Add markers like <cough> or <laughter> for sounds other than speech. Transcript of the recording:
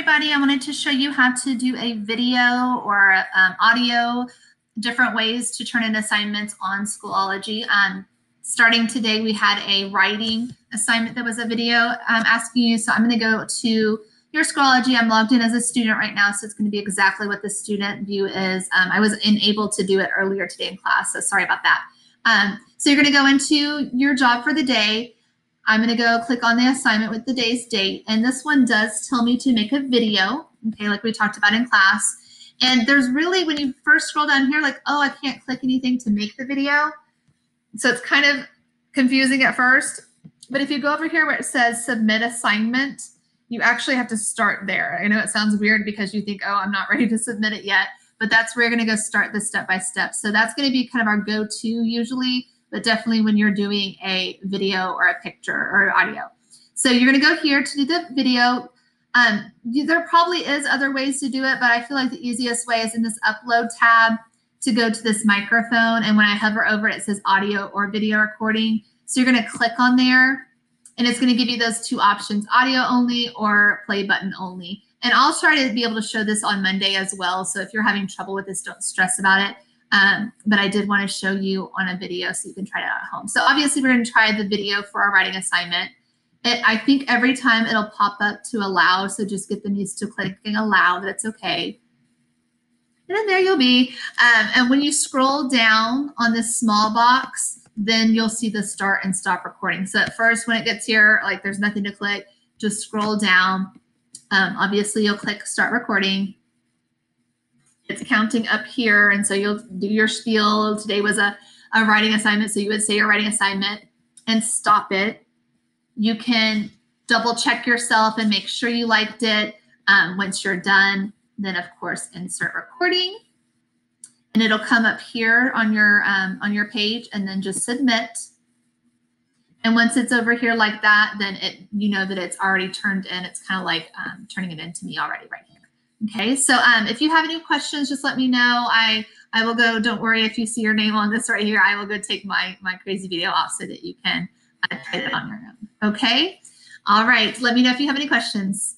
everybody. I wanted to show you how to do a video or um, audio, different ways to turn in assignments on Schoology. Um, starting today, we had a writing assignment that was a video um, asking you. So I'm going to go to your Schoology. I'm logged in as a student right now, so it's going to be exactly what the student view is. Um, I was unable to do it earlier today in class, so sorry about that. Um, so you're going to go into your job for the day. I'm going to go click on the assignment with the day's date. And this one does tell me to make a video, okay, like we talked about in class. And there's really, when you first scroll down here, like, oh, I can't click anything to make the video. So it's kind of confusing at first. But if you go over here where it says submit assignment, you actually have to start there. I know it sounds weird because you think, oh, I'm not <laughs> ready to submit it yet, but that's where you're going to go start the step by step. So that's going to be kind of our go to usually but definitely when you're doing a video or a picture or audio. So you're going to go here to do the video. Um, there probably is other ways to do it, but I feel like the easiest way is in this upload tab to go to this microphone. And when I hover over it, it says audio or video recording. So you're going to click on there and it's going to give you those two options, audio only or play button only. And I'll try to be able to show this on Monday as well. So if you're having trouble with this, don't stress about it. Um, but I did want to show you on a video so you can try it out at home. So obviously we're going to try the video for our writing assignment. It, I think every time it'll pop up to allow, so just get them used to clicking allow, that's okay. And then there you'll be. Um, and when you scroll down on this small box, then you'll see the start and stop recording. So at first when it gets here, like there's nothing to click, just scroll down. Um, obviously you'll click start recording it's counting up here. And so you'll do your spiel. Today was a, a writing assignment. So you would say your writing assignment and stop it. You can double check yourself and make sure you liked it. Um, once you're done, then of course, insert recording. And it'll come up here on your um, on your page and then just submit. And once it's over here like that, then it you know that it's already turned in. It's kind of like um, turning it into me already right. Okay, so um, if you have any questions, just let me know. I I will go. Don't worry if you see your name on this right here. I will go take my my crazy video off so that you can uh, try it on your own. Okay. All right. Let me know if you have any questions.